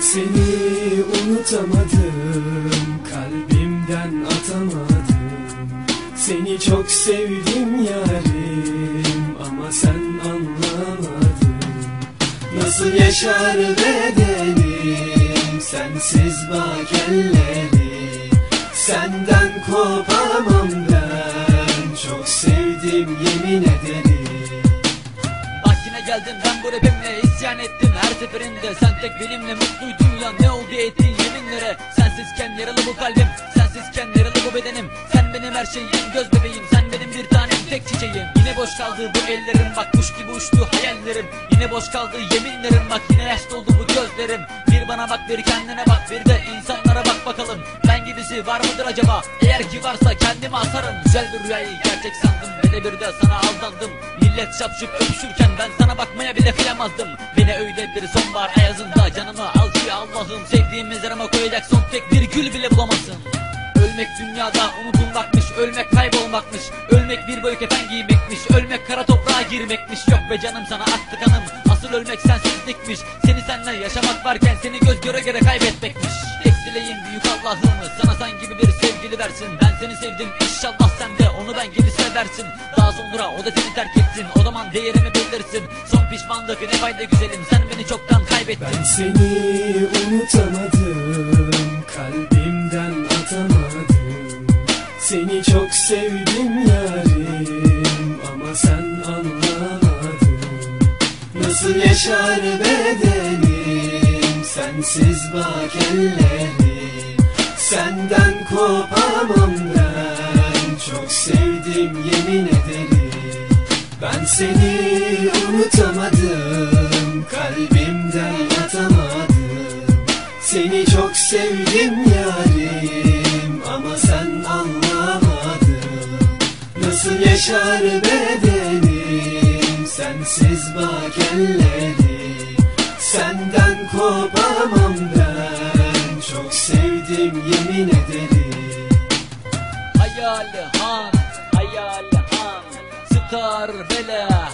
seni unutamadım Kalbimden atamadım. Seni çok sevdim yarim Ama sen anlamadın. Nasıl yaşar bedenim Sensiz bak ellerim. Senden kopamam ben Çok sevdim yemin ederim. Bak yine geldin ben bu rapimle isyan ettim her seferinde Sen tek benimle mutluydun ya. Ne oldu ettin yeminlere Sensizken yaralı bu kalbim sensizken yaralı bu bedenim. Sen benim her şeyim göz bebeğim. Sen benim bir tanem tek çiçeğim. Yine boş kaldı bu ellerim bak kuş gibi uçtu hayallerim. Yine boş kaldı yeminlerim bak yine yaş doldu bu gözlerim. Bir bana bak bir kendine bak bir de insanlara bak bakalım Gibisi var mıdır acaba? Eğer ki varsa kendimi asarım. Güzel bir rüyayı gerçek sandım. Ve de bir de sana aldandım. Millet şapşıp öpüşürken ben sana bakmaya bile kıyamazdım. Beni öyle bir sonbahar ayazında canımı al ki Allah'ım Sevdiğim mezarıma koyacak son tek bir gül bile bulamazsın. Ölmek dünyada unutulmakmış Ölmek kaybolmakmış. Ölmek bir boy kefen giymekmiş Ölmek kara toprağa girmekmiş. Yok be canım sana aktı kanım. Asıl ölmek sensizlikmiş. Seni senle yaşamak varken Seni göz göre göre kaybetmekmiş Tek dileğim büyük Allah'ım Sana sen gibi bir sevgili versin. Ben seni sevdim inşallah sen de Onu ben gibi seversin. Daha sonra o da seni terk etsin. O zaman değerimi bilirsin Son pişmanlık ne fayda güzelim. Sen beni çoktan kaybettin. Ben seni unutamadım. Kalbimden atamadım. Seni çok sevdim yarim. Ama sen anlamadın. Nasıl yaşar bedenim Sensiz bak ellerim Senden kopamam ben. Çok sevdim yemin ederim. Ben seni unutamadım Kalbimden atamadım. Seni çok sevdim yarim Ama sen anlamadın. Nasıl yaşar bedenim? Sensiz bak ellerim Senden kopamam ben. Çok sevdim yemin ederim. Hayali han, hayali han. Star bela